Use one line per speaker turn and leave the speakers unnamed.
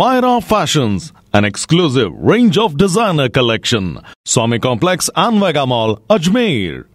Myra Fashions, an exclusive range of designer collection. Swami Complex and Vega Mall, Ajmer.